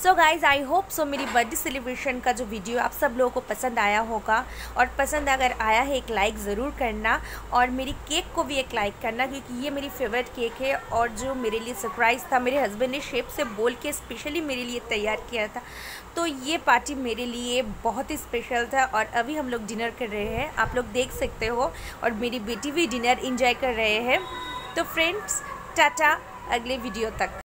So guys I hope so मेरी birthday celebration का जो वीडियो आप सब लोगों को पसंद आया होगा। और पसंद अगर आया है, एक लाइक ज़रूर करना। और मेरी केक को भी एक लाइक करना, क्योंकि ये मेरी फेवरेट केक है। और जो मेरे लिए सरप्राइज़ था, मेरे हस्बैंड ने शेप से बोल के स्पेशली मेरे लिए तैयार किया था। तो ये पार्टी मेरे लिए बहुत ही स्पेशल था। और अभी हम लोग डिनर कर रहे हैं। आप लोग देख सकते हो। और मेरी बेटी भी डिनर इंजॉय कर रहे हैं। तो फ्रेंड्स टाटा, अगले वीडियो तक।